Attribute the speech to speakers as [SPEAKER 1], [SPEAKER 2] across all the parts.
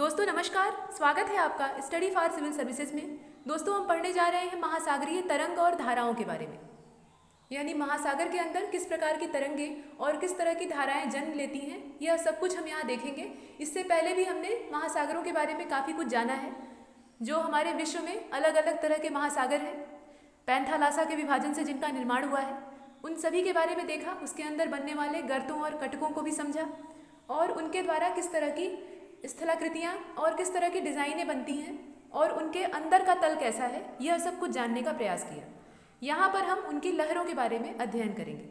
[SPEAKER 1] दोस्तों, नमस्कार। स्वागत है आपका स्टडी फॉर सिविल सर्विसेज़ में। दोस्तों, हम पढ़ने जा रहे हैं महासागरीय तरंग और धाराओं के बारे में। यानी महासागर के अंदर किस प्रकार की तरंगे और किस तरह की धाराएँ जन्म लेती हैं, यह सब कुछ हम यहाँ देखेंगे। इससे पहले भी हमने महासागरों के बारे में काफ़ी कुछ जाना है, जो हमारे विश्व में अलग अलग तरह के महासागर हैं। पैंथालासा के विभाजन से जिनका निर्माण हुआ है, उन सभी के बारे में देखा, उसके अंदर बनने वाले गर्तों और कटकों को भी समझा, और उनके द्वारा किस तरह की स्थलाकृतियाँ और किस तरह की डिज़ाइनें बनती हैं और उनके अंदर का तल कैसा है, यह सब कुछ जानने का प्रयास किया। यहाँ पर हम उनकी लहरों के बारे में अध्ययन करेंगे।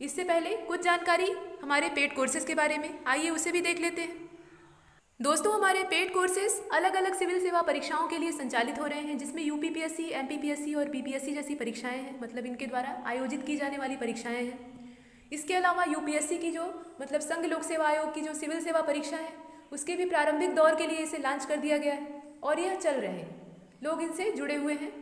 [SPEAKER 1] इससे पहले कुछ जानकारी हमारे पेड कोर्सेज के बारे में, आइए उसे भी देख लेते हैं। दोस्तों, हमारे पेड कोर्सेज अलग अलग सिविल सेवा परीक्षाओं के लिए संचालित हो रहे हैं, जिसमें U P P S C M P P S C और बी पी एस सी जैसी परीक्षाएँ हैं मतलब इनके द्वारा आयोजित की जाने वाली परीक्षाएँ हैं। इसके अलावा यू पी एस सी की जो मतलब संघ लोक सेवा आयोग की जो सिविल सेवा परीक्षा है उसके भी प्रारंभिक दौर के लिए इसे लॉन्च कर दिया गया है और यह चल रहे हैं। लोग इनसे जुड़े हुए हैं।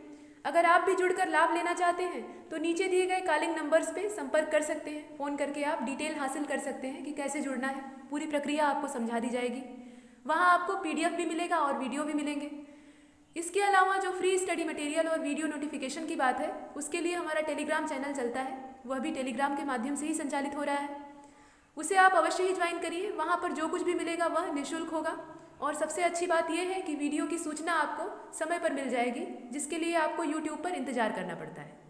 [SPEAKER 1] अगर आप भी जुड़कर लाभ लेना चाहते हैं तो नीचे दिए गए कॉलिंग नंबर्स पे संपर्क कर सकते हैं। फ़ोन करके आप डिटेल हासिल कर सकते हैं कि कैसे जुड़ना है। पूरी प्रक्रिया आपको समझा दी जाएगी। वहाँ आपको पीडीएफ भी मिलेगा और वीडियो भी मिलेंगे। इसके अलावा जो फ्री स्टडी मटेरियल और वीडियो नोटिफिकेशन की बात है, उसके लिए हमारा टेलीग्राम चैनल चलता है। वह भी टेलीग्राम के माध्यम से ही संचालित हो रहा है। उसे आप अवश्य ही ज्वाइन करिए। वहाँ पर जो कुछ भी मिलेगा वह निःशुल्क होगा। और सबसे अच्छी बात यह है कि वीडियो की सूचना आपको समय पर मिल जाएगी, जिसके लिए आपको यूट्यूब पर इंतज़ार करना पड़ता है।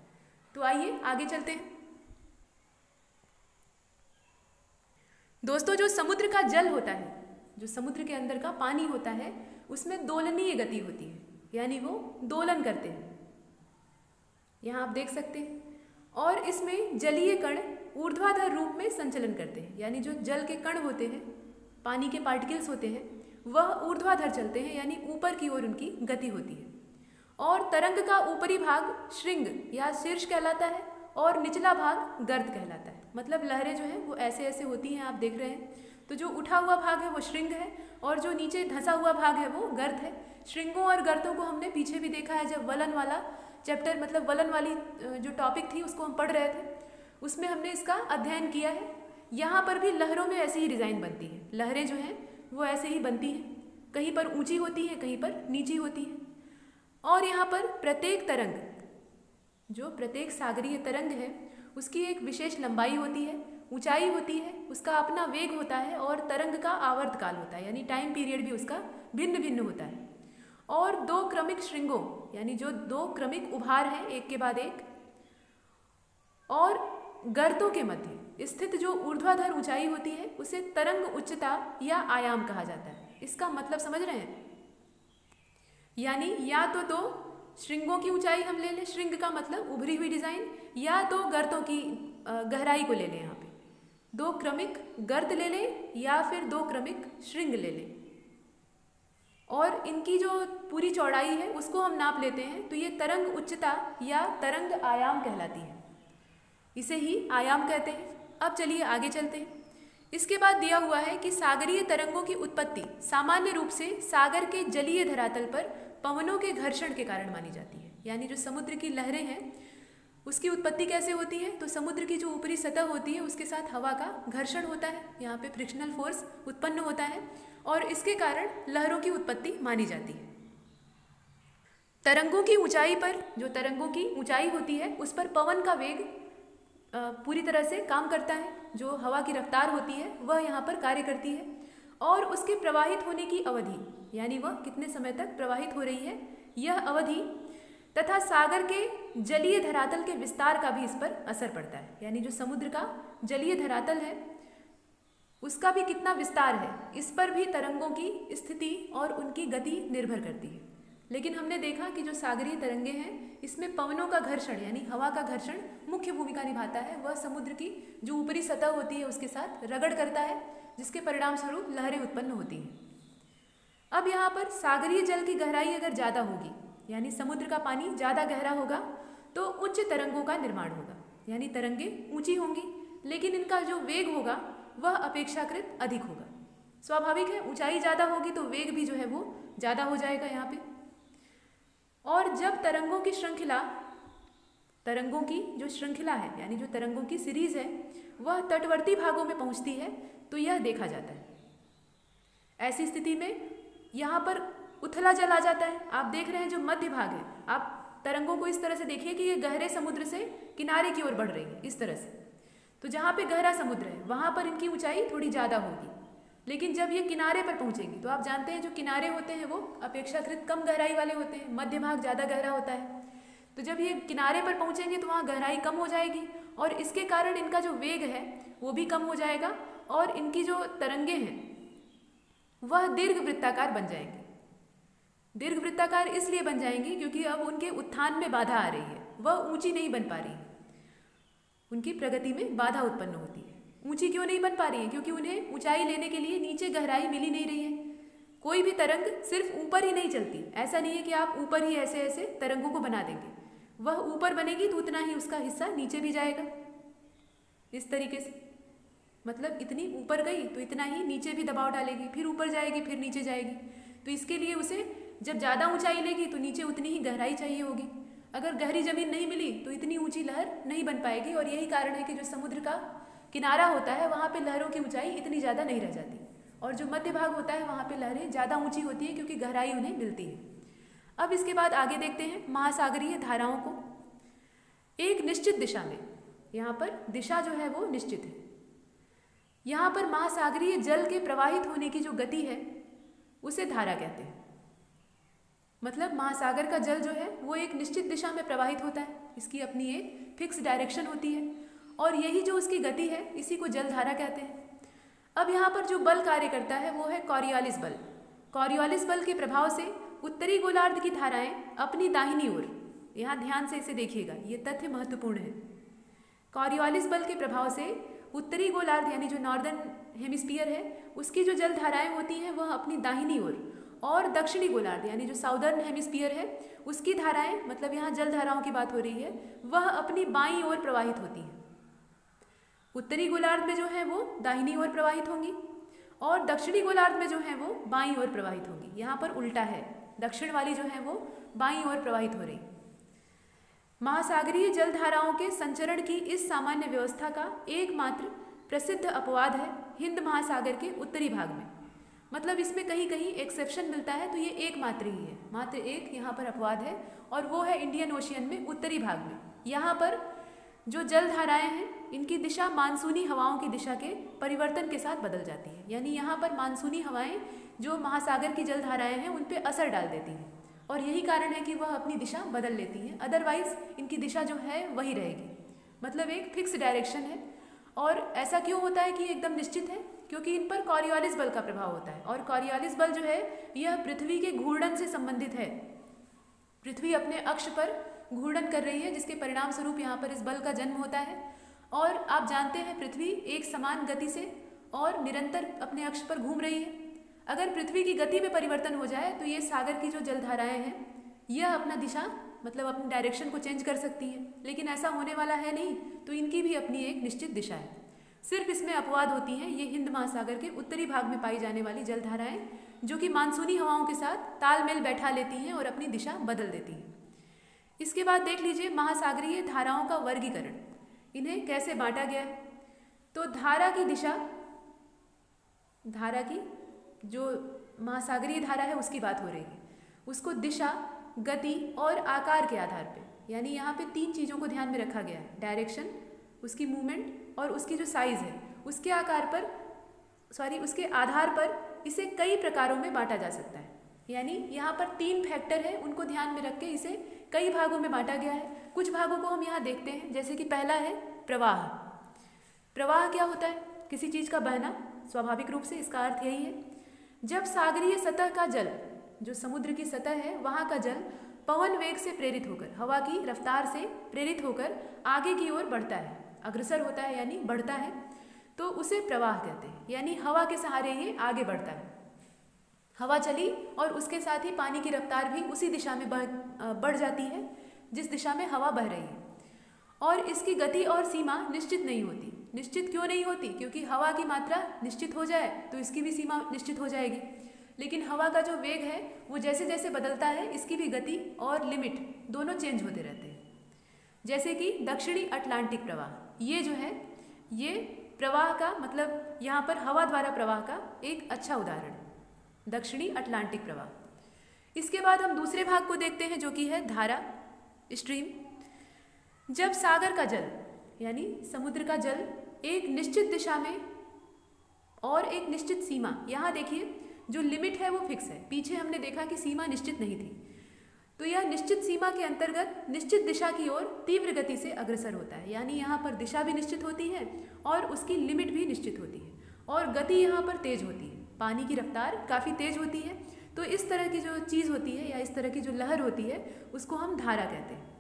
[SPEAKER 1] तो आइए, आगे चलते हैं। दोस्तों, जो समुद्र का जल होता है, जो समुद्र के अंदर का पानी होता है, उसमें दोलनीय गति होती है, यानी वो दोलन करते हैं। यहाँ आप देख सकते हैं। और इसमें जलीय कण ऊर्ध्वाधर रूप में संचलन करते हैं। यानी जो जल के कण होते हैं, पानी के पार्टिकल्स होते हैं, वह ऊर्ध्वाधर चलते हैं, यानी ऊपर की ओर उनकी गति होती है। और तरंग का ऊपरी भाग श्रृंग या शीर्ष कहलाता है और निचला भाग गर्द कहलाता है। मतलब लहरें जो हैं, वो ऐसे ऐसे होती हैं, आप देख रहे हैं। तो जो उठा हुआ भाग है, वो श्रृंग है और जो नीचे धंसा हुआ भाग है, वो गर्द है। श्रृंगों और गर्दों को हमने पीछे भी देखा है, जब वलन वाला चैप्टर मतलब वलन वाली जो टॉपिक थी, उसको हम पढ़ रहे थे। उसमें हमने इसका अध्ययन किया है। यहाँ पर भी लहरों में ऐसी ही डिज़ाइन बनती है। लहरें जो हैं, वो ऐसे ही बनती हैं। कहीं पर ऊँची होती हैं, कहीं पर नीची होती हैं। और यहाँ पर प्रत्येक तरंग, जो प्रत्येक सागरीय तरंग है, उसकी एक विशेष लंबाई होती है, ऊंचाई होती है, उसका अपना वेग होता है और तरंग का आवर्त काल होता है, यानी टाइम पीरियड भी उसका भिन्न भिन्न होता है। और दो क्रमिक श्रृंगों, यानी जो दो क्रमिक उभार हैं, एक के बाद एक, और गर्तों के मध्य, स्थित जो ऊर्ध्वाधर ऊंचाई होती है, उसे तरंग उच्चता या आयाम कहा जाता है। इसका मतलब समझ रहे हैं? यानी या तो दो श्रृंगों की ऊंचाई हम ले लें, श्रृंग का मतलब उभरी हुई डिज़ाइन, या दो गर्तों की गहराई को ले लें यहाँ पे। दो क्रमिक गर्त ले लें, या फिर दो क्रमिक श्रृंग ले लें। और इनकी जो पूरी चौड़ाई है, उसको हम नाप लेते हैं तो ये तरंग उच्चता या तरंग आयाम कहलाती है। इसे ही आयाम कहते हैं। अब चलिए आगे चलते हैं। इसके बाद दिया हुआ है कि सागरीय तरंगों की उत्पत्ति सामान्य रूप से सागर के जलीय धरातल पर पवनों के घर्षण के कारण मानी जाती है। यानी जो समुद्र की लहरें हैं, उसकी उत्पत्ति कैसे होती है? तो समुद्र की जो ऊपरी सतह होती है, उसके साथ हवा का घर्षण होता है। यहाँ पे फ्रिक्शनल फोर्स उत्पन्न होता है और इसके कारण लहरों की उत्पत्ति मानी जाती है। तरंगों की ऊंचाई पर, जो तरंगों की ऊंचाई होती है, उस पर पवन का वेग पूरी तरह से काम करता है, जो हवा की रफ्तार होती है, वह यहाँ पर कार्य करती है। और उसके प्रवाहित होने की अवधि, यानी वह कितने समय तक प्रवाहित हो रही है, यह अवधि तथा सागर के जलीय धरातल के विस्तार का भी इस पर असर पड़ता है। यानी जो समुद्र का जलीय धरातल है, उसका भी कितना विस्तार है, इस पर भी तरंगों की स्थिति और उनकी गति निर्भर करती है। लेकिन हमने देखा कि जो सागरीय तरंगे हैं, इसमें पवनों का घर्षण, यानी हवा का घर्षण मुख्य भूमिका निभाता है, वह समुद्र की जो ऊपरी सतह होती है उसके साथ रगड़ करता है, जिसके परिणाम स्वरूप लहरें उत्पन्न होती हैं। अब यहाँ पर सागरीय जल की गहराई अगर ज़्यादा होगी, यानी समुद्र का पानी ज़्यादा गहरा होगा तो उच्च तरंगों का निर्माण होगा, यानी तरंगे ऊँची होंगी, लेकिन इनका जो वेग होगा, वह अपेक्षाकृत अधिक होगा। स्वाभाविक है, ऊंचाई ज़्यादा होगी तो वेग भी जो है वो ज़्यादा हो जाएगा यहाँ पे। और जब तरंगों की श्रृंखला तरंगों की जो श्रृंखला है, यानी जो तरंगों की सीरीज़ है, वह तटवर्ती भागों में पहुँचती है तो यह देखा जाता है। ऐसी स्थिति में यहाँ पर उथला जल आ जाता है। आप देख रहे हैं जो मध्य भाग है। आप तरंगों को इस तरह से देखिए कि ये गहरे समुद्र से किनारे की ओर बढ़ रही है, इस तरह से। तो जहाँ पे गहरा समुद्र है, वहाँ पर इनकी ऊंचाई थोड़ी ज़्यादा होगी। लेकिन जब ये किनारे पर पहुँचेंगी तो आप जानते हैं जो किनारे होते हैं, वो अपेक्षाकृत कम गहराई वाले होते हैं, मध्य भाग ज़्यादा गहरा होता है। तो जब ये किनारे पर पहुँचेंगे तो वहाँ गहराई कम हो जाएगी और इसके कारण इनका जो वेग है, वो भी कम हो जाएगा और इनकी जो तरंगे हैं, वह दीर्घ वृत्ताकार बन जाएँगे। दीर्घ वृत्ताकार इसलिए बन जाएँगी क्योंकि अब उनके उत्थान में बाधा आ रही है, वह ऊँची नहीं बन पा रही। उनकी प्रगति में बाधा उत्पन्न होती है। ऊँची क्यों नहीं बन पा रही है? क्योंकि उन्हें ऊंचाई लेने के लिए नीचे गहराई मिली नहीं रही है। कोई भी तरंग सिर्फ़ ऊपर ही नहीं चलती। ऐसा नहीं है कि आप ऊपर ही ऐसे ऐसे तरंगों को बना देंगे। वह ऊपर बनेगी तो उतना ही उसका हिस्सा नीचे भी जाएगा। इस तरीके से। मतलब इतनी ऊपर गई तो इतना ही नीचे भी दबाव डालेगी, फिर ऊपर जाएगी, फिर नीचे जाएगी। तो इसके लिए उसे जब ज़्यादा ऊंचाई लेगी तो नीचे उतनी ही गहराई चाहिए होगी। अगर गहरी ज़मीन नहीं मिली तो इतनी ऊँची लहर नहीं बन पाएगी और यही कारण है कि जो समुद्र का किनारा होता है, वहाँ पे लहरों की ऊंचाई इतनी ज़्यादा नहीं रह जाती। और जो मध्य भाग होता है, वहाँ पे लहरें ज़्यादा ऊँची होती है क्योंकि गहराई उन्हें मिलती है। अब इसके बाद आगे देखते हैं महासागरीय धाराओं को। एक निश्चित दिशा में, यहाँ पर दिशा जो है वो निश्चित है। यहाँ पर महासागरीय जल के प्रवाहित होने की जो गति है, उसे धारा कहते हैं। मतलब महासागर का जल जो है, वो एक निश्चित दिशा में प्रवाहित होता है। इसकी अपनी एक फिक्स डायरेक्शन होती है और यही जो उसकी गति है, इसी को जलधारा कहते हैं। अब यहाँ पर जो बल कार्य करता है, वो है कॉरियालिस बल। कॉरियालिस बल के प्रभाव से उत्तरी गोलार्ध की धाराएँ अपनी दाहिनी ओर। यहाँ ध्यान से इसे देखिएगा, ये तथ्य महत्वपूर्ण है। कॉरियालिस बल के प्रभाव से उत्तरी गोलार्ध, यानी जो नॉर्दर्न हेमिस्फीयर है, उसकी जो जल धाराएँ होती हैं, वह अपनी दाहिनी ओर। और दक्षिणी गोलार्ध, यानी जो साउदर्न हेमिस्फीयर है, उसकी धाराएँ मतलब यहाँ जल धाराओं की बात हो रही है, वह अपनी बाई ओर प्रवाहित होती हैं। उत्तरी गोलार्ध में जो है, वो दाहिनी ओर प्रवाहित होंगी, और दक्षिणी गोलार्ध में जो है, वो बाई ओर प्रवाहित होंगी। यहाँ पर उल्टा है। दक्षिण वाली जो है वो बाई ओर प्रवाहित हो रही। महासागरीय जलधाराओं के संचरण की इस सामान्य व्यवस्था का एकमात्र प्रसिद्ध अपवाद है हिंद महासागर के उत्तरी भाग में। मतलब इसमें कहीं कहीं एक्सेप्शन मिलता है तो ये एक मात्र ही है। मात्र एक यहाँ पर अपवाद है और वो है इंडियन ओशियन में उत्तरी भाग में। यहाँ पर जो जल धाराएँ हैं इनकी दिशा मानसूनी हवाओं की दिशा के परिवर्तन के साथ बदल जाती है। यानी यहाँ पर मानसूनी हवाएँ जो महासागर की जल धाराएँ हैं, उन पर असर डाल देती हैं। और यही कारण है कि वह अपनी दिशा बदल लेती हैं। अदरवाइज़ इनकी दिशा जो है, वही रहेगी। मतलब एक फिक्स डायरेक्शन है। और ऐसा क्यों होता है कि एकदम निश्चित है? क्योंकि इन पर कॉरियोलिस बल का प्रभाव होता है। और कॉरियोलिस बल जो है, यह पृथ्वी के घूर्णन से संबंधित है। पृथ्वी अपने अक्ष पर घूर्णन कर रही है, जिसके परिणाम स्वरूप यहाँ पर इस बल का जन्म होता है। और आप जानते हैं पृथ्वी एक समान गति से और निरंतर अपने अक्ष पर घूम रही है। अगर पृथ्वी की गति में परिवर्तन हो जाए तो ये सागर की जो जलधाराएँ हैं, यह अपना दिशा मतलब अपनी डायरेक्शन को चेंज कर सकती हैं। लेकिन ऐसा होने वाला है नहीं तो इनकी भी अपनी एक निश्चित दिशा है। सिर्फ़ इसमें अपवाद होती हैं, ये हिंद महासागर के उत्तरी भाग में पाई जाने वाली जलधाराएँ, जो कि मानसूनी हवाओं के साथ तालमेल बैठा लेती हैं और अपनी दिशा बदल देती हैं। इसके बाद देख लीजिए महासागरीय धाराओं का वर्गीकरण। इन्हें कैसे बांटा गया? है तो धारा की दिशा, धारा की जो महासागरीय धारा है, उसकी बात हो रही है। उसको दिशा, गति और आकार के आधार पे, यानी यहाँ पे तीन चीज़ों को ध्यान में रखा गया है। डायरेक्शन, उसकी मूवमेंट और उसकी जो साइज़ है, उसके आकार पर, सॉरी, उसके आधार पर इसे कई प्रकारों में बांटा जा सकता है। यानी यहाँ पर तीन फैक्टर है, उनको ध्यान में रख के इसे कई भागों में बांटा गया है। कुछ भागों को हम यहाँ देखते हैं। जैसे कि पहला है प्रवाह। प्रवाह क्या होता है? किसी चीज़ का बहना, स्वाभाविक रूप से इसका अर्थ यही है। जब सागरीय सतह का जल, जो समुद्र की सतह है, वहाँ का जल पवन वेग से प्रेरित होकर, हवा की रफ्तार से प्रेरित होकर आगे की ओर बढ़ता है, अग्रसर होता है यानी बढ़ता है तो उसे प्रवाह कहते हैं। यानी हवा के सहारे ये आगे बढ़ता है। हवा चली और उसके साथ ही पानी की रफ्तार भी उसी दिशा में बढ़ जाती है। जिस दिशा में हवा बह रही है। और इसकी गति और सीमा निश्चित नहीं होती। निश्चित क्यों नहीं होती? क्योंकि हवा की मात्रा निश्चित हो जाए तो इसकी भी सीमा निश्चित हो जाएगी। लेकिन हवा का जो वेग है, वो जैसे जैसे बदलता है, इसकी भी गति और लिमिट दोनों चेंज होते रहते हैं। जैसे कि दक्षिणी अटलांटिक प्रवाह। ये जो है, ये प्रवाह का मतलब यहाँ पर हवा द्वारा प्रवाह का एक अच्छा उदाहरण। दक्षिणी अटलांटिक प्रवाह। इसके बाद हम दूसरे भाग को देखते हैं, जो कि है धारा। स्ट्रीम। जब सागर का जल, यानी समुद्र का जल, एक निश्चित दिशा में और एक निश्चित सीमा, यहाँ देखिए, जो लिमिट है वो फिक्स है। पीछे हमने देखा कि सीमा निश्चित नहीं थी। तो यह निश्चित सीमा के अंतर्गत निश्चित दिशा की ओर तीव्र गति से अग्रसर होता है। यानी यहाँ पर दिशा भी निश्चित होती है और उसकी लिमिट भी निश्चित होती है। और गति यहाँ पर तेज होती है। पानी की रफ्तार काफ़ी तेज होती है। तो इस तरह की जो चीज़ होती है या इस तरह की जो लहर होती है, उसको हम धारा कहते हैं।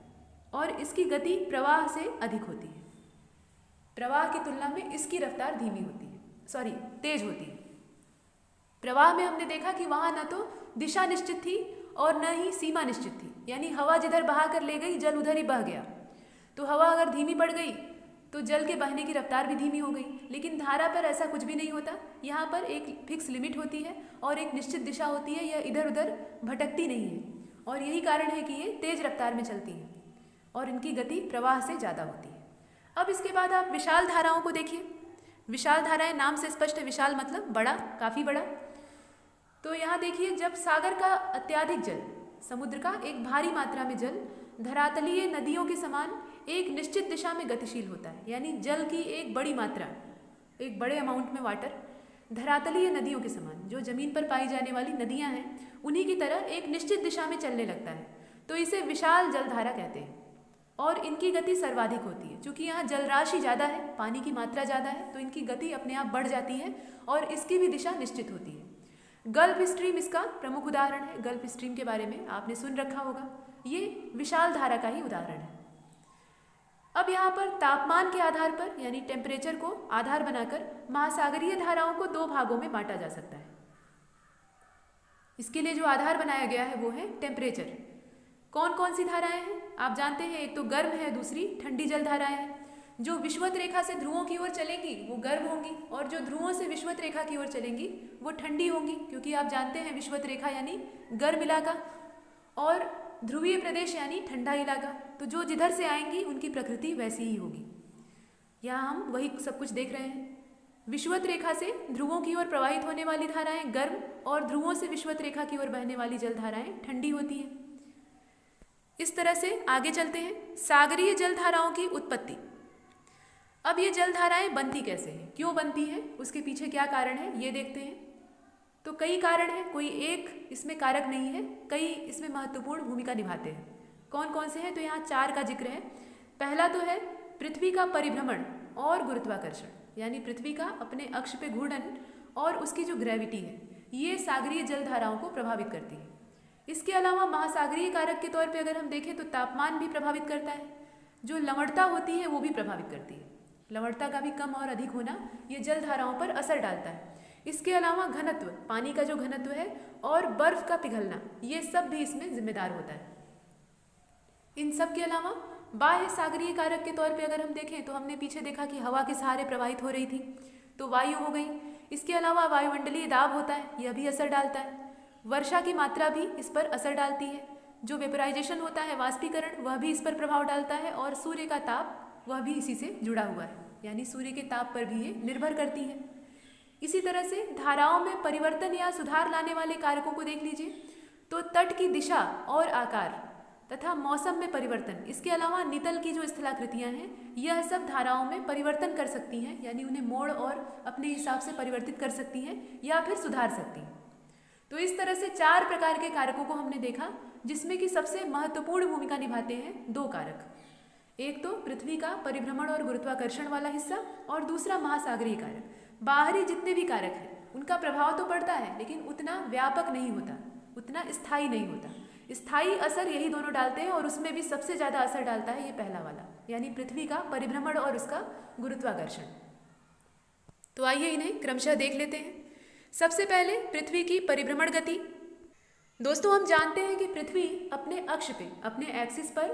[SPEAKER 1] और इसकी गति प्रवाह से अधिक होती है। प्रवाह की तुलना में इसकी रफ्तार धीमी होती है। सॉरी, तेज होती है। प्रवाह में हमने देखा कि वहाँ न तो दिशा निश्चित थी और न ही सीमा निश्चित थी। यानी हवा जिधर बहा कर ले गई, जल उधर ही बह गया। तो हवा अगर धीमी पड़ गई तो जल के बहने की रफ्तार भी धीमी हो गई। लेकिन धारा पर ऐसा कुछ भी नहीं होता। यहाँ पर एक फिक्स लिमिट होती है और एक निश्चित दिशा होती है यह इधर उधर भटकती नहीं है। और यही कारण है कि ये तेज रफ्तार में चलती है और इनकी गति प्रवाह से ज़्यादा होती है। अब इसके बाद आप विशाल धाराओं को देखिए। विशाल धाराएँ नाम से स्पष्ट है। विशाल मतलब बड़ा, काफ़ी बड़ा। तो यहाँ देखिए, जब सागर का अत्याधिक जल, समुद्र का एक भारी मात्रा में जल, धरातलीय नदियों के समान एक निश्चित दिशा में गतिशील होता है, यानी जल की एक बड़ी मात्रा, एक बड़े अमाउंट में वाटर धरातलीय नदियों के समान, जो ज़मीन पर पाई जाने वाली नदियाँ हैं, उन्हीं की तरह एक निश्चित दिशा में चलने लगता है। तो इसे विशाल जलधारा कहते हैं। और इनकी गति सर्वाधिक होती है, क्योंकि यहाँ जलराशि ज़्यादा है, पानी की मात्रा ज़्यादा है तो इनकी गति अपने आप बढ़ जाती है और इसकी भी दिशा निश्चित होती है। गल्फ स्ट्रीम इसका प्रमुख उदाहरण है। गल्फ स्ट्रीम के बारे में आपने सुन रखा होगा। ये विशाल धारा का ही उदाहरण है। अब यहाँ पर तापमान के आधार पर, यानी टेम्परेचर को आधार बनाकर महासागरीय धाराओं को दो भागों में बांटा जा सकता है। इसके लिए जो आधार बनाया गया है वो है टेम्परेचर कौन कौन सी धाराएँ हैं? आप जानते हैं, एक तो गर्म है, दूसरी ठंडी जल धाराएँ हैं। जो विश्वत रेखा से ध्रुवों की ओर चलेंगी, वो गर्म होंगी, और जो ध्रुवों से विश्वत रेखा की ओर चलेंगी, वो ठंडी होंगी, क्योंकि आप जानते हैं विश्वत रेखा, यानी गर्म इलाका। और ध्रुवीय प्रदेश यानी ठंडा इलाका। तो जो जिधर से आएँगी, उनकी प्रकृति वैसी ही होगी। यहाँ हम वही सब कुछ देख रहे हैं। विश्वत रेखा से ध्रुवों की ओर प्रवाहित होने वाली धाराएँ गर्म और ध्रुवों से विश्वत रेखा की ओर बहने वाली जल धाराएँ ठंडी होती हैं। इस तरह से आगे चलते हैं, सागरीय जल धाराओं की उत्पत्ति। अब ये जलधाराएँ बनती कैसे हैं? क्यों बनती हैं? उसके पीछे क्या कारण है? ये देखते हैं। तो कई कारण हैं, कोई एक इसमें कारक नहीं है, कई इसमें महत्वपूर्ण भूमिका निभाते हैं। कौन कौन से हैं? तो यहाँ चार का ज़िक्र है। पहला तो है पृथ्वी का परिभ्रमण और गुरुत्वाकर्षण, यानी पृथ्वी का अपने अक्ष पे घूर्णन और उसकी जो ग्रेविटी है, ये सागरीय जलधाराओं को प्रभावित करती है। इसके अलावा महासागरीय कारक के तौर पे अगर हम देखें तो तापमान भी प्रभावित करता है। जो लवणता होती है, वो भी प्रभावित करती है। लवणता का भी कम और अधिक होना ये जल धाराओं पर असर डालता है। इसके अलावा घनत्व, पानी का जो घनत्व है और बर्फ़ का पिघलना, ये सब भी इसमें जिम्मेदार होता है। इन सब के अलावा बाह्य सागरीय कारक के तौर पे अगर हम देखें तो हमने पीछे देखा कि हवा के सहारे प्रवाहित हो रही थी तो वायु हो गई। इसके अलावा वायुमंडलीय दाब होता है, यह भी असर डालता है। वर्षा की मात्रा भी इस पर असर डालती है। जो वेपराइजेशन होता है, वाष्पीकरण, वह भी इस पर प्रभाव डालता है और सूर्य का ताप, वह भी इसी से जुड़ा हुआ है। यानी सूर्य के ताप पर भी ये निर्भर करती है। इसी तरह से धाराओं में परिवर्तन या सुधार लाने वाले कारकों को देख लीजिए। तो तट की दिशा और आकार तथा मौसम में परिवर्तन, इसके अलावा नितल की जो स्थलाकृतियाँ हैं, यह सब धाराओं में परिवर्तन कर सकती हैं, यानी उन्हें मोड़ और अपने हिसाब से परिवर्तित कर सकती हैं या फिर सुधार सकती हैं। तो इस तरह से चार प्रकार के कारकों को हमने देखा, जिसमें कि सबसे महत्वपूर्ण भूमिका निभाते हैं दो कारक। एक तो पृथ्वी का परिभ्रमण और गुरुत्वाकर्षण वाला हिस्सा और दूसरा महासागरीय कारक। बाहरी जितने भी कारक हैं, उनका प्रभाव तो पड़ता है, लेकिन उतना व्यापक नहीं होता, उतना स्थायी नहीं होता। स्थायी असर यही दोनों डालते हैं और उसमें भी सबसे ज़्यादा असर डालता है ये पहला वाला, यानी पृथ्वी का परिभ्रमण और उसका गुरुत्वाकर्षण। तो आइए इन्हें क्रमशः देख लेते हैं। सबसे पहले पृथ्वी की परिभ्रमण गति। दोस्तों, हम जानते हैं कि पृथ्वी अपने अक्ष पे, अपने एक्सिस पर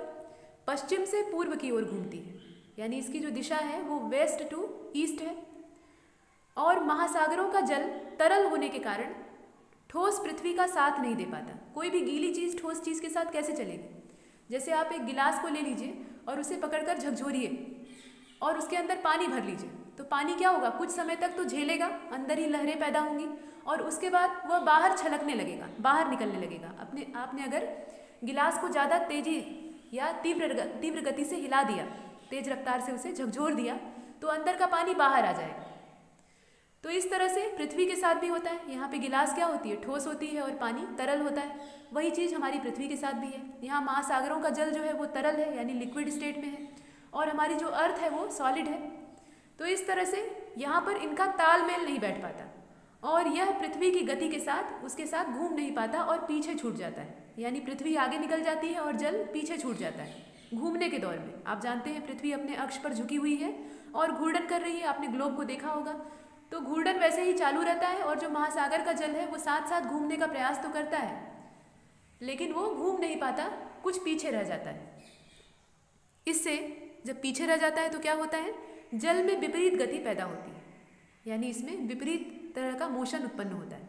[SPEAKER 1] पश्चिम से पूर्व की ओर घूमती है, यानी इसकी जो दिशा है वो वेस्ट टू ईस्ट है। और महासागरों का जल तरल होने के कारण ठोस पृथ्वी का साथ नहीं दे पाता। कोई भी गीली चीज़ ठोस चीज़ के साथ कैसे चलेगी? जैसे आप एक गिलास को ले लीजिए और उसे पकड़कर झकझोरिए और उसके अंदर पानी भर लीजिए। तो पानी क्या होगा? कुछ समय तक तो झेलेगा, अंदर ही लहरें पैदा होंगी और उसके बाद वह बाहर छलकने लगेगा, बाहर निकलने लगेगा। अपने, आपने अगर गिलास को ज़्यादा तेज़ी या तीव्र तीव्र गति से हिला दिया, तेज रफ्तार से उसे झकझोर दिया तो अंदर का पानी बाहर आ जाएगा। तो इस तरह से पृथ्वी के साथ भी होता है। यहाँ पे गिलास क्या होती है? ठोस होती है और पानी तरल होता है। वही चीज़ हमारी पृथ्वी के साथ भी है। यहाँ महासागरों का जल जो है वो तरल है, यानी लिक्विड स्टेट में है। और हमारी जो अर्थ है वो सॉलिड है। तो इस तरह से यहाँ पर इनका तालमेल नहीं बैठ पाता। और यह पृथ्वी की गति के साथ, उसके साथ घूम नहीं पाता और पीछे छूट जाता है। यानी पृथ्वी आगे निकल जाती है और जल पीछे छूट जाता है। घूमने के दौर में। आप जानते हैं पृथ्वी अपने अक्ष पर झुकी हुई है और घूर्णन कर रही है। आपने ग्लोब को देखा होगा। तो घूर्णन वैसे ही चालू रहता है और जो महासागर का जल है वो साथ साथ घूमने का प्रयास तो करता है। लेकिन वो घूम नहीं पाता, कुछ पीछे रह जाता है। इससे जब पीछे रह जाता है तो क्या होता है? जल में विपरीत गति पैदा होती है। यानी इसमें विपरीत तरह का मोशन उत्पन्न होता है।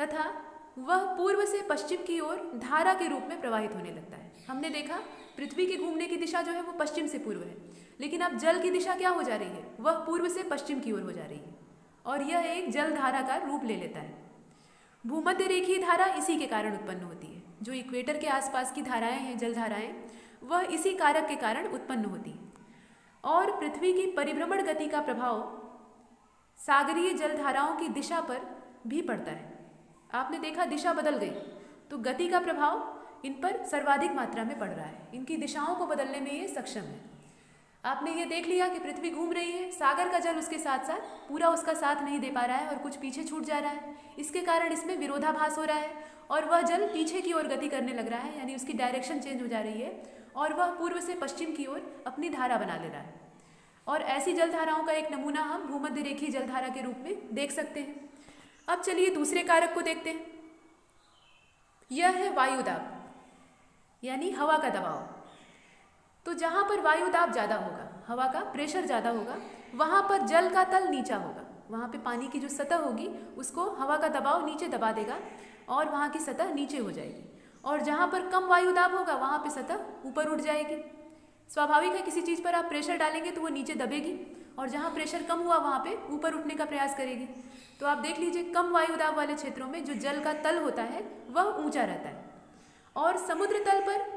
[SPEAKER 1] तथा वह पूर्व से पश्चिम की ओर धारा के रूप में प्रवाहित होने लगता है। हमने देखा, पृथ्वी के घूमने की दिशा जो है वो पश्चिम से पूर्व है। लेकिन अब जल की दिशा क्या हो जा रही है? वह पूर्व से पश्चिम की ओर हो जा रही है। और यह एक जल धारा का रूप ले लेता है। भूमध्य रेखीय धारा इसी के कारण उत्पन्न होती है। जो इक्वेटर के आसपास की धाराएँ हैं, जल धाराएँ, वह इसी कारक के कारण उत्पन्न होती है। और पृथ्वी की परिभ्रमण गति का प्रभाव सागरीय जल धाराओं की दिशा पर भी पड़ता है। आपने देखा दिशा बदल गई तो गति का प्रभाव इन पर सर्वाधिक मात्रा में पड़ रहा है। इनकी दिशाओं को बदलने में ये सक्षम है। आपने ये देख लिया कि पृथ्वी घूम रही है? सागर का जल उसके साथ साथ, पूरा उसका साथ नहीं दे पा रहा है और कुछ पीछे छूट जा रहा है। इसके कारण इसमें विरोधाभास हो रहा है और वह जल पीछे की ओर गति करने लग रहा है, यानी उसकी डायरेक्शन चेंज हो जा रही है और वह पूर्व से पश्चिम की ओर अपनी धारा बना ले रहा है। और ऐसी जलधाराओं का एक नमूना हम भूमध्य रेखीय जलधारा के रूप में देख सकते हैं। अब चलिए दूसरे कारक को देखते हैं। यह है वायुदाब, यानी हवा का दबाव। तो जहाँ पर वायु दाब ज़्यादा होगा, हवा का प्रेशर ज़्यादा होगा, वहाँ पर जल का तल नीचा होगा। वहाँ पे पानी की जो सतह होगी, उसको हवा का दबाव नीचे दबा देगा और वहाँ की सतह नीचे हो जाएगी। और जहाँ पर कम वायु दाब होगा, वहाँ पे सतह ऊपर उठ जाएगी। स्वाभाविक है, किसी चीज़ पर आप प्रेशर डालेंगे तो वो नीचे दबेगी और जहाँ प्रेशर कम हुआ, वहाँ पे ऊपर उठने का प्रयास करेगी। तो आप देख लीजिए, कम वायु दाब वाले क्षेत्रों में जो जल का तल होता है, वह ऊँचा रहता है। और समुद्र तल पर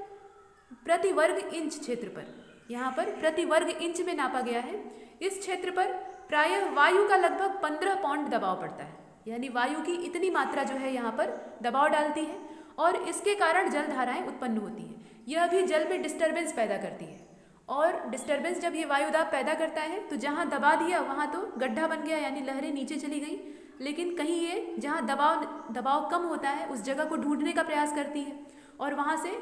[SPEAKER 1] प्रति वर्ग इंच क्षेत्र पर। यहाँ पर प्रति वर्ग इंच में नापा गया है। इस क्षेत्र पर प्रायः वायु का लगभग पंद्रह पौंड दबाव पड़ता है। यानी वायु की इतनी मात्रा जो है यहाँ पर दबाव डालती है और इसके कारण जल धाराएँ उत्पन्न होती हैं। यह भी जल में डिस्टर्बेंस पैदा करती है। और डिस्टर्बेंस जब ये वायुदाब पैदा करता है तो जहाँ दबा दिया, वहाँ तो गड्ढा बन गया, यानी लहरें नीचे चली गई। लेकिन कहीं ये जहाँ दबाव दबाव कम होता है, उस जगह को ढूँढने का प्रयास करती है। और वहाँ से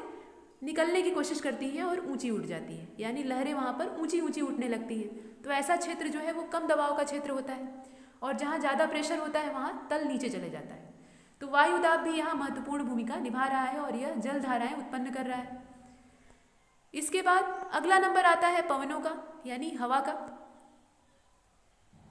[SPEAKER 1] निकलने की कोशिश करती है और ऊँची उठ जाती है। यानी लहरें वहाँ पर ऊँची ऊँची उठने लगती हैं। तो ऐसा क्षेत्र जो है वो कम दबाव का क्षेत्र होता है। और जहाँ ज़्यादा प्रेशर होता है, वहाँ तल नीचे चले जाता है। तो वायुदाब भी यहाँ महत्वपूर्ण भूमिका निभा रहा है और यह जल धाराएँ उत्पन्न कर रहा है। इसके बाद अगला नंबर आता है पवनों का, यानी हवा का।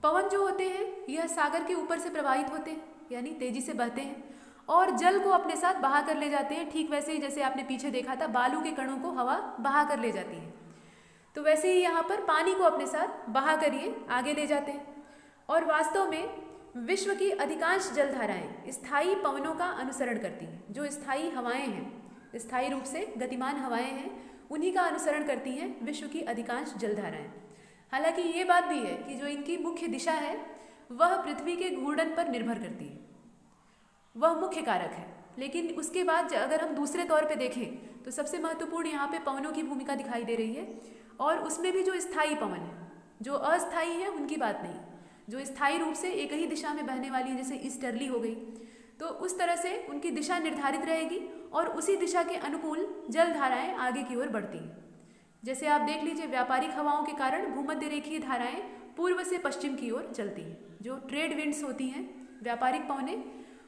[SPEAKER 1] पवन जो होते हैं, यह सागर के ऊपर से प्रवाहित होते हैं, यानी तेज़ी से बहते हैं। और जल को अपने साथ बहा कर ले जाते हैं। ठीक वैसे ही जैसे आपने पीछे देखा था, बालू के कणों को हवा बहा कर ले जाती है। तो वैसे ही यहाँ पर पानी को अपने साथ बहा कर ये आगे ले जाते हैं। और वास्तव में विश्व की अधिकांश जलधाराएँ स्थायी पवनों का अनुसरण करती हैं। जो स्थायी हवाएँ हैं, स्थायी रूप से गतिमान हवाएँ हैं, उन्हीं का अनुसरण करती हैं विश्व की अधिकांश जलधाराएँ। हालाँकि ये बात भी है कि जो इनकी मुख्य दिशा है, वह पृथ्वी के घूर्णन पर निर्भर करती है। वह मुख्य कारक है। लेकिन उसके बाद अगर हम दूसरे तौर पे देखें तो सबसे महत्वपूर्ण यहाँ पे पवनों की भूमिका दिखाई दे रही है और उसमें भी जो स्थायी पवन है, जो अस्थाई है, उनकी बात नहीं। जो स्थायी रूप से एक ही दिशा में बहने वाली है जैसे ईस्टर्ली हो गई तो उस तरह से उनकी दिशा निर्धारित रहेगी और उसी दिशा के अनुकूल जल धाराएँ आगे की ओर बढ़ती हैं। जैसे आप देख लीजिए, व्यापारिक हवाओं के कारण भूमध्य रेखीय धाराएँ पूर्व से पश्चिम की ओर चलती हैं। जो ट्रेड विंड्स होती हैं, व्यापारिक पवने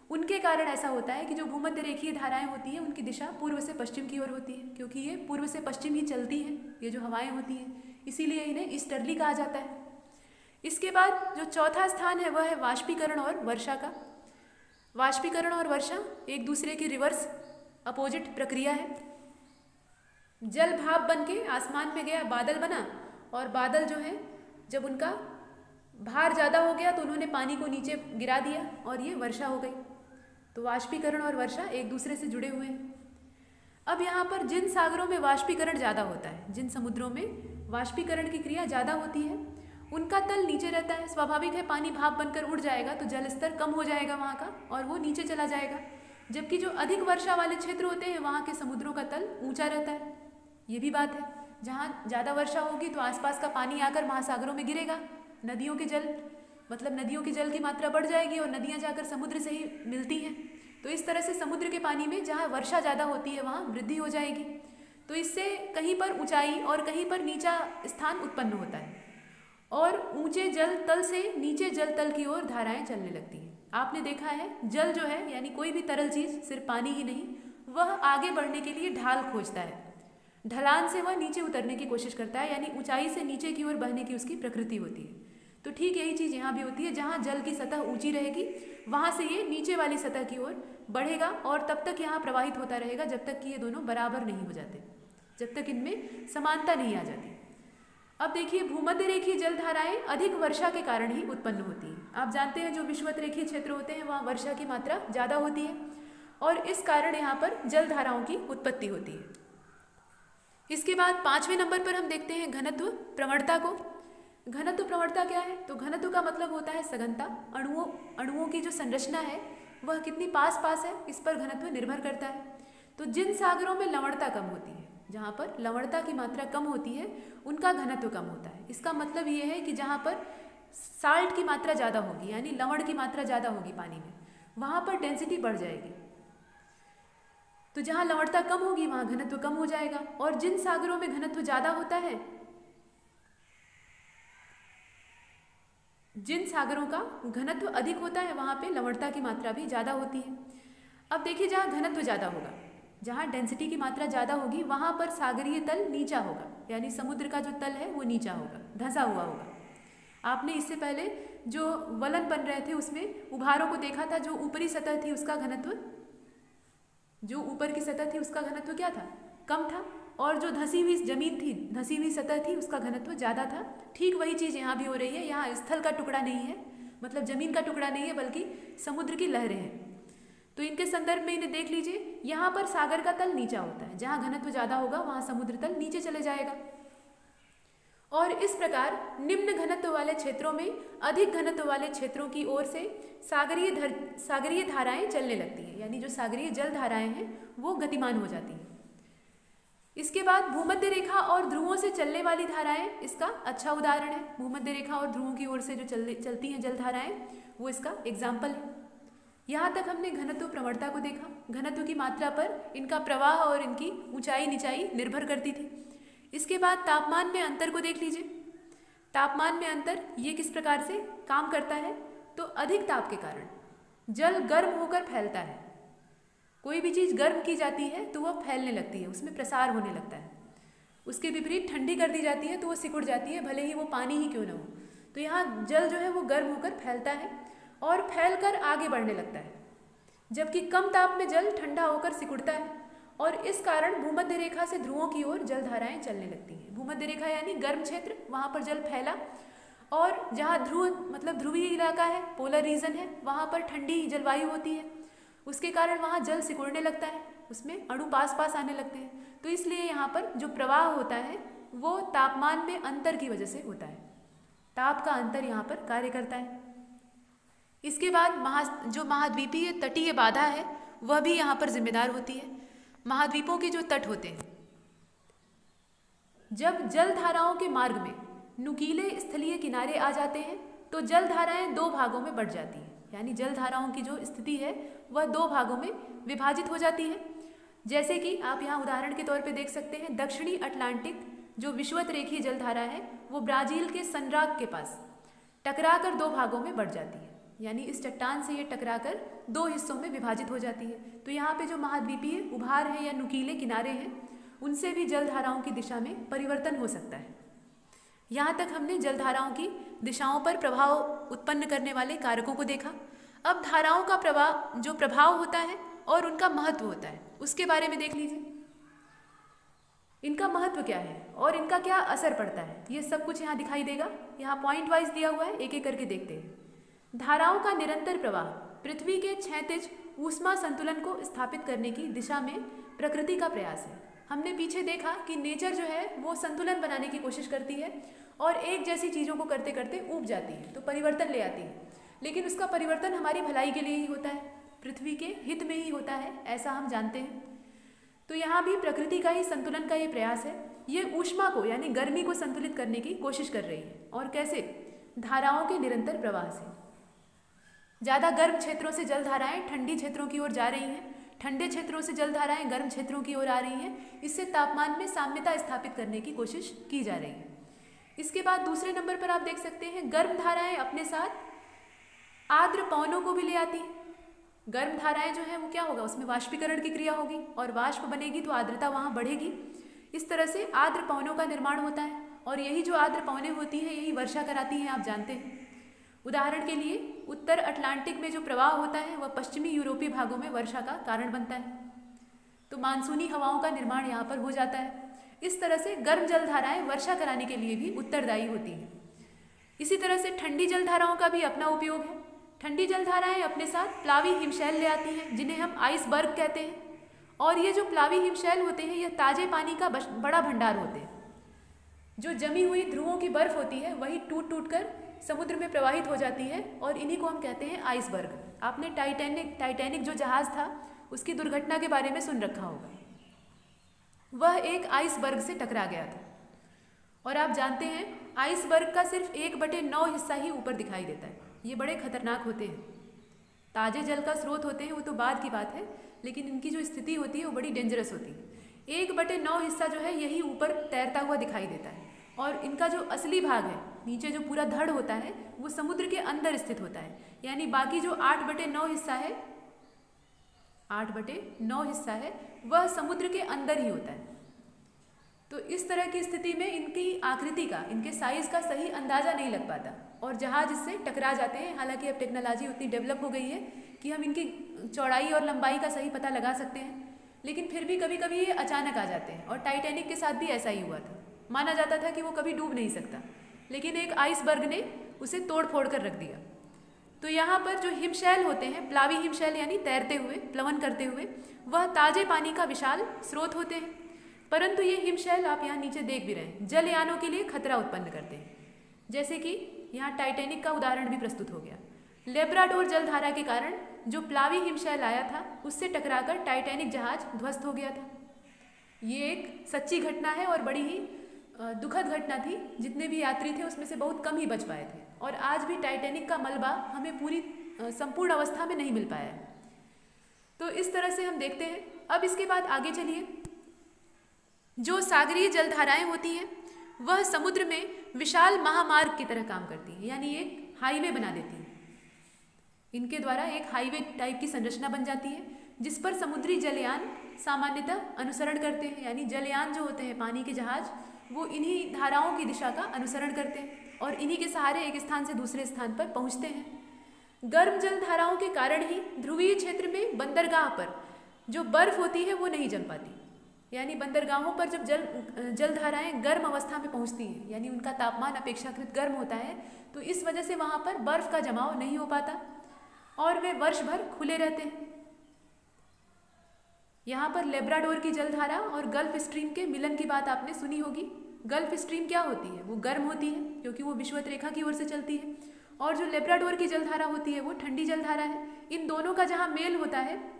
[SPEAKER 1] उनके कारण ऐसा होता है कि जो भूमध्य रेखीय धाराएँ होती हैं, उनकी दिशा पूर्व से पश्चिम की ओर होती है, क्योंकि ये पूर्व से पश्चिम ही चलती हैं, ये जो हवाएँ होती हैं। इसीलिए इन्हें ईस्टर्ली कहा जाता है। इसके बाद जो चौथा स्थान है, वह है वाष्पीकरण और वर्षा का। वाष्पीकरण और वर्षा एक दूसरे की रिवर्स अपोजिट प्रक्रिया है। जल भाप बन के आसमान में गया, बादल बना, और बादल जो है, जब उनका भार ज़्यादा हो गया तो उन्होंने पानी को नीचे गिरा दिया, और ये वर्षा हो गई। तो वाष्पीकरण और वर्षा एक दूसरे से जुड़े हुए हैं। अब यहाँ पर जिन सागरों में वाष्पीकरण ज़्यादा होता है, जिन समुद्रों में वाष्पीकरण की क्रिया ज़्यादा होती है, उनका तल नीचे रहता है, स्वाभाविक है पानी भाप बनकर उड़ जाएगा तो जल स्तर कम हो जाएगा वहाँ का और वो नीचे चला जाएगा। जबकि जो अधिक वर्षा वाले क्षेत्र होते हैं, वहाँ के समुद्रों का तल ऊँचा रहता है। ये भी बात है। जहाँ ज़्यादा वर्षा होगी तो आसपास का पानी आकर महासागरों में गिरेगा, नदियों के जल मतलब नदियों की जल की मात्रा बढ़ जाएगी और नदियाँ जाकर समुद्र से ही मिलती हैं। तो इस तरह से समुद्र के पानी में जहाँ वर्षा ज़्यादा होती है, वहाँ वृद्धि हो जाएगी। तो इससे कहीं पर ऊंचाई और कहीं पर नीचा स्थान उत्पन्न होता है और ऊँचे जल तल से नीचे जल तल की ओर धाराएँ चलने लगती हैं। आपने देखा है, जल जो है, यानी कोई भी तरल चीज़, सिर्फ़ पानी ही नहीं, वह आगे बढ़ने के लिए ढाल खोजता है। ढलान से वह नीचे उतरने की कोशिश करता है, यानी ऊंचाई से नीचे की ओर बहने की उसकी प्रकृति होती है। तो ठीक यही चीज़ यहाँ भी होती है, जहाँ जल की सतह ऊँची रहेगी, वहाँ से ये नीचे वाली सतह की ओर बढ़ेगा और तब तक यहाँ प्रवाहित होता रहेगा जब तक कि ये दोनों बराबर नहीं हो जाते, जब तक इनमें समानता नहीं आ जाती। अब देखिए, भूमध्य रेखीय जलधाराएँ अधिक वर्षा के कारण ही उत्पन्न होती हैं। आप जानते हैं, जो विश्वत रेखीय क्षेत्र होते हैं, वहाँ वर्षा की मात्रा ज़्यादा होती है और इस कारण यहाँ पर जलधाराओं की उत्पत्ति होती है। इसके बाद पाँचवें नंबर पर हम देखते हैं घनत्व प्रवणता को। घनत्व प्रवणता क्या है? तो घनत्व का मतलब होता है सघनता। अणुओं अणुओं की जो संरचना है, वह कितनी पास पास है, इस पर घनत्व निर्भर करता है। तो जिन सागरों में लवणता कम होती है, जहाँ पर लवणता की मात्रा कम होती है, उनका घनत्व कम होता है। इसका मतलब ये है कि जहाँ पर साल्ट की मात्रा ज़्यादा होगी, यानी लवण की मात्रा ज़्यादा होगी पानी में, वहाँ पर डेंसिटी बढ़ जाएगी। तो जहाँ लवणता कम होगी, वहाँ घनत्व कम हो जाएगा। और जिन सागरों में घनत्व ज़्यादा होता है जिन सागरों का घनत्व अधिक होता है, वहाँ पे लवणता की मात्रा भी ज़्यादा होती है। अब देखिए जहाँ घनत्व ज़्यादा होगा, जहाँ डेंसिटी की मात्रा ज़्यादा होगी, वहाँ पर सागरीय तल नीचा होगा, यानी समुद्र का जो तल है, वो नीचा होगा, धंसा हुआ होगा। आपने इससे पहले जो वलन बन रहे थे, उसमें उभारों को देखा था, जो ऊपरी सतह थी, उसका घनत्व? जो ऊपर की सतह थी, उसका घनत्व क्या था? कम था। और जो धसी हुई ज़मीन थी धसी हुई सतह थी, उसका घनत्व ज़्यादा था। ठीक वही चीज़ यहाँ भी हो रही है। यहाँ स्थल का टुकड़ा नहीं है मतलब ज़मीन का टुकड़ा नहीं है, बल्कि समुद्र की लहरें हैं। तो इनके संदर्भ में इन्हें देख लीजिए। यहाँ पर सागर का तल नीचा होता है। जहाँ घनत्व ज़्यादा होगा, वहाँ समुद्र तल नीचे चले जाएगा। और इस प्रकार निम्न घनत्व वाले क्षेत्रों में अधिक घनत्व वाले क्षेत्रों की ओर से सागरीय धर, सागरीय धाराएँ चलने लगती हैं। यानी जो सागरीय जल धाराएँ हैं, वो गतिमान हो जाती हैं। इसके बाद भूमध्य रेखा और ध्रुवों से चलने वाली धाराएँ, इसका अच्छा उदाहरण है। भूमध्य रेखा और ध्रुवों की ओर से जो चल चलती हैं जलधाराएँ वो इसका एग्ज़ाम्पल है। यहाँ तक हमने घनत्व प्रवणता को देखा। घनत्व की मात्रा पर इनका प्रवाह और इनकी ऊंचाई निचाई निर्भर करती थी। इसके बाद तापमान में अंतर को देख लीजिए। तापमान में अंतर ये किस प्रकार से काम करता है? तो अधिक ताप के कारण। जल गर्म होकर फैलता है। कोई भी चीज़ गर्म की जाती है तो वह फैलने लगती है, उसमें प्रसार होने लगता है। उसके विपरीत ठंडी कर दी जाती है तो वो सिकुड़ जाती है, भले ही वो पानी ही क्यों ना हो। तो यहाँ जल जो है वो गर्म होकर फैलता है और फैल कर आगे बढ़ने लगता है। जबकि कम ताप में जल ठंडा होकर सिकुड़ता है और इस कारण भूमध्य रेखा से ध्रुवों की ओर जल धाराएँ चलने लगती हैं। भूमध्य रेखा यानी गर्म क्षेत्र, वहाँ पर जल फैला और जहाँ ध्रुव मतलब ध्रुवीय इलाका है पोलर रीजन है, वहाँ पर ठंडी जलवायु होती है। उसके कारण वहाँ जल सिकुड़ने लगता है, उसमें अणु पास पास आने लगते हैं। तो इसलिए यहाँ पर जो प्रवाह होता है, वो तापमान में अंतर की वजह से होता है। ताप का अंतर यहाँ पर कार्य करता है। इसके बाद महा, जो महाद्वीपीय तटीय बाधा है, वह भी यहाँ पर जिम्मेदार होती है। महाद्वीपों के जो तट होते हैं, जब जल धाराओं के मार्ग में नुकीले स्थलीय किनारे आ जाते हैं तो जल धाराएँ दो भागों में बढ़ जाती हैं। यानी जल धाराओं की जो स्थिति है, वह दो भागों में विभाजित हो जाती है। जैसे कि आप यहाँ उदाहरण के तौर पे देख सकते हैं, दक्षिणी अटलांटिक जो विश्वत रेखीय जलधारा है, वो ब्राज़ील के सनराग के पास टकरा कर दो भागों में बढ़ जाती है। यानी इस चट्टान से ये टकराकर दो हिस्सों में विभाजित हो जाती है। तो यहाँ पे जो महाद्वीपीय उभार हैं या नुकीले किनारे हैं, उनसे भी जलधाराओं की दिशा में परिवर्तन हो सकता है। यहाँ तक हमने जलधाराओं की दिशाओं पर प्रभाव उत्पन्न करने वाले कारकों को देखा। अब धाराओं का प्रभाव, जो प्रभाव होता है और उनका महत्व होता है, उसके बारे में देख लीजिए। इनका महत्व क्या है और इनका क्या असर पड़ता है, ये सब कुछ यहाँ दिखाई देगा। यहाँ पॉइंट वाइज दिया हुआ है एक एक करके देखते हैं। धाराओं का निरंतर प्रवाह, पृथ्वी के क्षैतिज ऊष्मा संतुलन को स्थापित करने की दिशा में प्रकृति का प्रयास है। हमने पीछे देखा कि नेचर जो है, वो संतुलन बनाने की कोशिश करती है और एक जैसी चीज़ों को करते करते ऊब जाती है तो परिवर्तन ले आती है। लेकिन उसका परिवर्तन हमारी भलाई के लिए ही होता है, पृथ्वी के हित में ही होता है, ऐसा हम जानते हैं। तो यहाँ भी प्रकृति का ही संतुलन का ये प्रयास है, ये ऊष्मा को, यानी गर्मी को संतुलित करने की कोशिश कर रही है। और कैसे? धाराओं के निरंतर प्रवाह से। ज़्यादा गर्म क्षेत्रों से जल धाराएँ ठंडी क्षेत्रों की ओर जा रही हैं ठंडे क्षेत्रों से जल धाराएँ गर्म क्षेत्रों की ओर आ रही हैं। इससे तापमान में साम्यता स्थापित करने की कोशिश की जा रही है। इसके बाद दूसरे नंबर पर आप देख सकते हैं, गर्म धाराएँ अपने साथ आर्द्र पवनों को भी ले आती हैं। गर्म धाराएँ जो है, वो क्या होगा? उसमें वाष्पीकरण की क्रिया होगी और वाष्प बनेगी तो आर्द्रता वहाँ बढ़ेगी। इस तरह से आर्द्र पवनों का निर्माण होता है और यही जो आर्द्र पवनें होती हैं, यही वर्षा कराती हैं, आप जानते हैं। उदाहरण के लिए, उत्तर अटलांटिक में जो प्रवाह होता है, वह पश्चिमी यूरोपीय भागों में वर्षा का कारण बनता है। तो मानसूनी हवाओं का निर्माण यहाँ पर हो जाता है। इस तरह से गर्म जलधाराएँ वर्षा कराने के लिए भी उत्तरदायी होती हैं। इसी तरह से ठंडी जलधाराओं का भी अपना उपयोग है। ठंडी जलधाराएँ अपने साथ प्लावी हिमशैल ले आती हैं, जिन्हें हम आइसबर्ग कहते हैं। और ये जो प्लावी हिमशैल होते हैं यह ताजे पानी का बड़ा भंडार होते हैं। जो जमी हुई ध्रुवों की बर्फ़ होती है, वही टूट टूट कर समुद्र में प्रवाहित हो जाती है और इन्हीं को हम कहते हैं आइसबर्ग। आपने टाइटैनिक टाइटैनिक जो जहाज़ था, उसकी दुर्घटना के बारे में सुन रखा होगा। वह एक आइसबर्ग से टकरा गया था। और आप जानते हैं, आइसबर्ग का सिर्फ़ एक बटे नौ हिस्सा ही ऊपर दिखाई देता है। ये बड़े खतरनाक होते हैं। ताजे जल का स्रोत होते हैं, वो तो बाद की बात है, लेकिन इनकी जो स्थिति होती है, वो बड़ी डेंजरस होती है। एक बटे नौ हिस्सा जो है, यही ऊपर तैरता हुआ दिखाई देता है। और इनका जो असली भाग है नीचे जो पूरा धड़ होता है, वो समुद्र के अंदर स्थित होता है। यानी बाकी जो आठ बटे नौ हिस्सा है, आठ बटे नौ हिस्सा है, वह समुद्र के अंदर ही होता है। तो इस तरह की स्थिति में इनकी आकृति का, इनके साइज़ का सही अंदाज़ा नहीं लग पाता। और जहाज़ इससे टकरा जाते हैं, हालाँकि अब टेक्नोलॉजी उतनी डेवलप हो गई है कि हम इनकी चौड़ाई और लंबाई का सही पता लगा सकते हैं। लेकिन फिर भी कभी कभी ये अचानक आ जाते हैं, और टाइटैनिक के साथ भी ऐसा ही हुआ था। माना जाता था कि वो कभी डूब नहीं सकता। लेकिन एक आइसबर्ग ने उसे तोड़ फोड़ कर रख दिया। तो यहाँ पर जो हिमशैल होते हैं, प्लावी हिमशैल यानी तैरते हुए, प्लवन करते हुए, वह ताजे पानी का विशाल स्रोत होते हैं। परंतु ये हिमशैल आप यहाँ नीचे देख भी रहे हैं। जलयानों के लिए खतरा उत्पन्न करते हैं। जैसे कि यहाँ टाइटेनिक का उदाहरण भी प्रस्तुत हो गया। लेब्राडोर जलधारा के कारण जो प्लावी हिमशैल आया था, उससे टकराकर टाइटैनिक जहाज़ ध्वस्त हो गया था। ये एक सच्ची घटना है और बड़ी ही दुखद घटना थी। जितने भी यात्री थे, उसमें से बहुत कम ही बच पाए थे। और आज भी टाइटैनिक का मलबा हमें पूरी संपूर्ण अवस्था में नहीं मिल पाया है। तो इस तरह से हम देखते हैं। अब इसके बाद आगे चलिए। जो सागरीय जलधाराएँ होती हैं, वह समुद्र में विशाल महामार्ग की तरह काम करती है। यानी एक हाईवे बना देती है। इनके द्वारा एक हाईवे टाइप की संरचना बन जाती है, जिस पर समुद्री जलयान सामान्यतः अनुसरण करते हैं। यानी जलयान जो होते हैं, पानी के जहाज़ वो इन्हीं धाराओं की दिशा का अनुसरण करते हैं और इन्हीं के सहारे एक स्थान से दूसरे स्थान पर पहुँचते हैं। गर्म जल धाराओं के कारण ही ध्रुवीय क्षेत्र में बंदरगाह पर जो बर्फ़ होती है वो नहीं जम पाती। यानी बंदरगाहों पर जब जल जल धाराएँ गर्म अवस्था में पहुँचती हैं, यानी उनका तापमान अपेक्षाकृत गर्म होता है तो इस वजह से वहाँ पर बर्फ़ का जमाव नहीं हो पाता और वे वर्ष भर खुले रहते हैं। यहाँ पर लेब्राडोर की जलधारा और गल्फ स्ट्रीम के मिलन की बात आपने सुनी होगी। गल्फ स्ट्रीम क्या होती है? वो गर्म होती है, क्योंकि वो विश्वत रेखा की ओर से चलती है। और जो लेब्राडोर की जलधारा होती है, वो ठंडी जलधारा है। इन दोनों का जहाँ मेल होता है,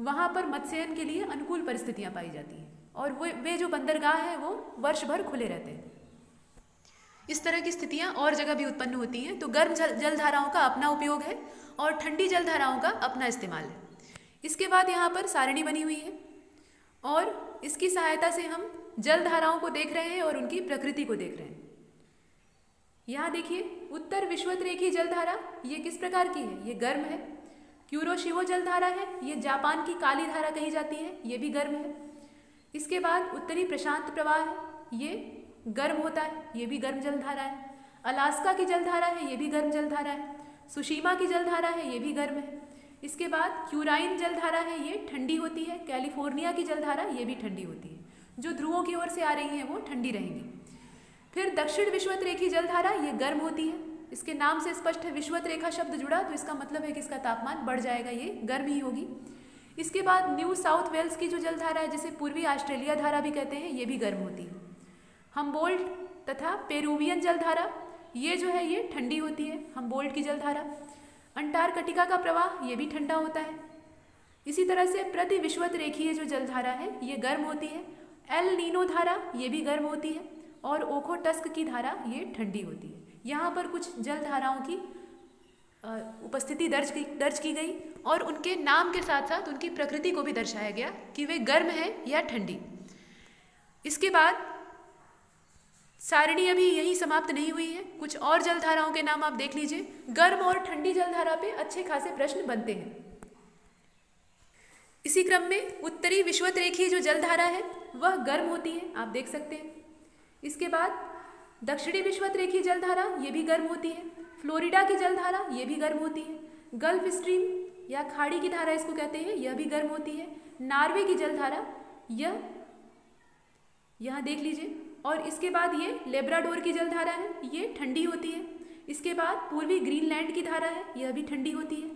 [SPEAKER 1] वहाँ पर मत्स्यन के लिए अनुकूल परिस्थितियाँ पाई जाती हैं। और वो, वे जो बंदरगाह है, वो वर्ष भर खुले रहते हैं। इस तरह की स्थितियाँ और जगह भी उत्पन्न होती हैं। तो गर्म जल, जलधाराओं का अपना उपयोग है और ठंडी जलधाराओं का अपना इस्तेमाल है। इसके बाद यहाँ पर सारणी बनी हुई है। और इसकी सहायता से हम जल धाराओं को देख रहे हैं और उनकी प्रकृति को देख रहे हैं। यहाँ देखिए, उत्तर विश्वत रेखी जलधारा ये किस प्रकार की है? ये गर्म है। क्यूरोशिवो जलधारा है, ये जापान की काली धारा कही जाती है, ये भी गर्म है। इसके बाद उत्तरी प्रशांत प्रवाह है, ये गर्म होता है, ये भी गर्म जलधारा है। अलास्का की जलधारा है, ये भी गर्म जलधारा है। सुशीमा की जलधारा है, ये भी गर्म है। इसके बाद क्यूराइन जलधारा है ये, ठंडी होती है। कैलिफ़ोर्निया की जलधारा ये भी ठंडी होती है। जो ध्रुवों की ओर से आ रही हैं वो ठंडी रहेंगी। फिर दक्षिण विश्वत रेखी जलधारा ये गर्म होती है। इसके नाम से स्पष्ट है विश्वत रेखा शब्द जुड़ा तो इसका मतलब है कि इसका तापमान बढ़ जाएगा, ये गर्म ही होगी। इसके बाद न्यू साउथ वेल्स की जो जलधारा है, जिसे पूर्वी ऑस्ट्रेलिया धारा भी कहते हैं, ये भी गर्म होती है। हमबोल्ट तथा पेरूवियन जलधारा, ये जो है, ये ठंडी होती है, हमबोल्ट की जलधारा। अंटार्कटिका का प्रवाह, ये भी ठंडा होता है। इसी तरह से प्रति विश्वत रेखीय जो जलधारा है, ये गर्म होती है। एल नीनो धारा, ये भी गर्म होती है। और ओखोटस्क की धारा, ये ठंडी होती है। यहाँ पर कुछ जल धाराओं की उपस्थिति दर्ज की दर्ज की गई और उनके नाम के साथ साथ उनकी प्रकृति को भी दर्शाया गया कि वे गर्म है या ठंडी। इसके बाद सारणी अभी यही समाप्त नहीं हुई है। कुछ और जलधाराओं के नाम आप देख लीजिए। गर्म और ठंडी जलधारा पे अच्छे खासे प्रश्न बनते हैं। इसी क्रम में उत्तरी विश्वत रेखी जो जलधारा है, वह गर्म होती है। आप देख सकते हैं। इसके बाद दक्षिणी विश्वत रेखी जलधारा, ये भी गर्म होती है। फ्लोरिडा की जलधारा, ये भी गर्म होती है। गल्फ स्ट्रीम या खाड़ी की धारा इसको कहते हैं, यह भी गर्म होती है। नार्वे की जलधारा, यह, यहाँ देख लीजिए। और इसके बाद ये लेब्राडोर की जलधारा है, ये ठंडी होती है। इसके बाद पूर्वी ग्रीनलैंड की धारा है, यह भी ठंडी होती है।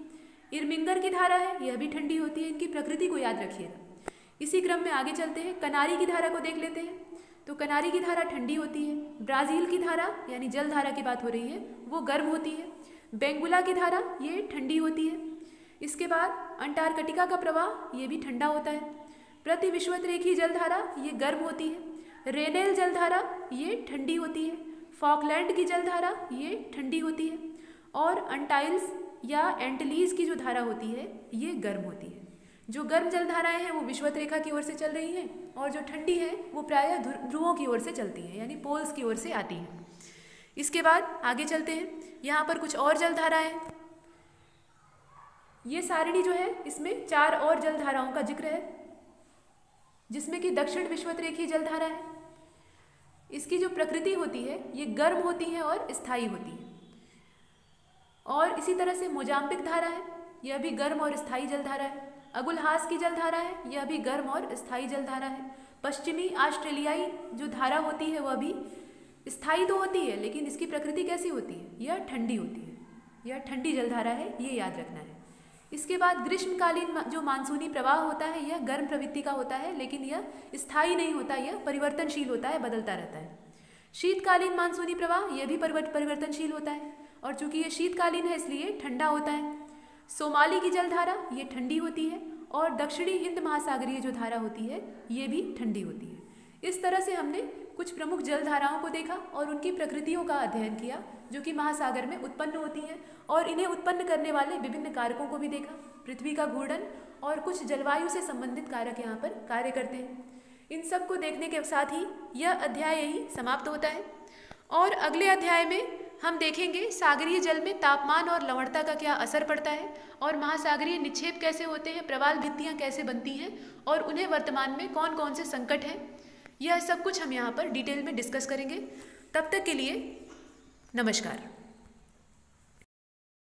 [SPEAKER 1] इरमिंगर की धारा है, यह भी ठंडी होती है। इनकी प्रकृति को याद रखिएगा। इसी क्रम में आगे चलते हैं, कनारी की धारा को देख लेते हैं। तो कनारी की धारा ठंडी होती है। ब्राज़ील की धारा, यानी जल धारा की बात हो रही है, वो गर्म होती है। बेंगुला की धारा, ये ठंडी होती है। इसके बाद अंटार्कटिका का प्रवाह, ये भी ठंडा होता है। प्रति विश्वत रेखी जलधारा, ये गर्म होती है। रेनेल जलधारा, ये ठंडी होती है। फॉकलैंड की जलधारा, ये ठंडी होती है। और अंटाइल्स या एंटलीज की जो धारा होती है, ये गर्म होती है। जो गर्म जलधाराएँ हैं, वो विश्वत रेखा की ओर से चल रही हैं और जो ठंडी है, वो प्रायः ध्रुवों की ओर से चलती हैं, यानी पोल्स की ओर से आती हैं। इसके बाद आगे चलते हैं। यहाँ पर कुछ और जलधाराएँ। ये सारणी जो है, इसमें चार और जलधाराओं का ज़िक्र है। जिसमें कि दक्षिण विश्वत रेखी जलधारा है। इसकी जो प्रकृति होती है, ये गर्म होती है और स्थायी होती है। और इसी तरह से मोजाम्बिक धारा है, यह भी गर्म और स्थायी जलधारा है। अगुलहास की जलधारा है, यह भी गर्म और स्थायी जलधारा है। पश्चिमी ऑस्ट्रेलियाई जो धारा होती है, वह भी स्थायी तो होती है, लेकिन इसकी प्रकृति कैसी होती है? यह ठंडी होती है। यह ठंडी जलधारा है, ये याद रखना है। इसके बाद ग्रीष्मकालीन जो मानसूनी प्रवाह होता है, यह गर्म प्रवृत्ति का होता है, लेकिन यह स्थायी नहीं होता, यह परिवर्तनशील होता है, बदलता रहता है। शीतकालीन मानसूनी प्रवाह, यह भी परिवर्तनशील होता है, और चूँकि यह शीतकालीन है, इसलिए ठंडा होता है। सोमाली की जलधारा ये ठंडी होती है, और दक्षिणी हिंद महासागरीय जो धारा होती है ये भी ठंडी होती है। इस तरह से हमने कुछ प्रमुख जलधाराओं को देखा, और उनकी प्रकृतियों का अध्ययन किया जो कि महासागर में उत्पन्न होती हैं और इन्हें उत्पन्न करने वाले विभिन्न कारकों को भी देखा। पृथ्वी का घूर्णन और कुछ जलवायु से संबंधित कारक यहाँ पर कार्य करते हैं। इन सबको देखने के साथ ही यह अध्याय यही समाप्त होता है। और अगले अध्याय में हम देखेंगे सागरीय जल में तापमान और लवणता का क्या असर पड़ता है और महासागरीय निक्षेप कैसे होते हैं, प्रवाल भित्तियाँ कैसे बनती हैं और उन्हें वर्तमान में कौन कौन से संकट हैं। यह सब कुछ हम यहाँ पर डिटेल में डिस्कस करेंगे। तब तक के लिए नमस्कार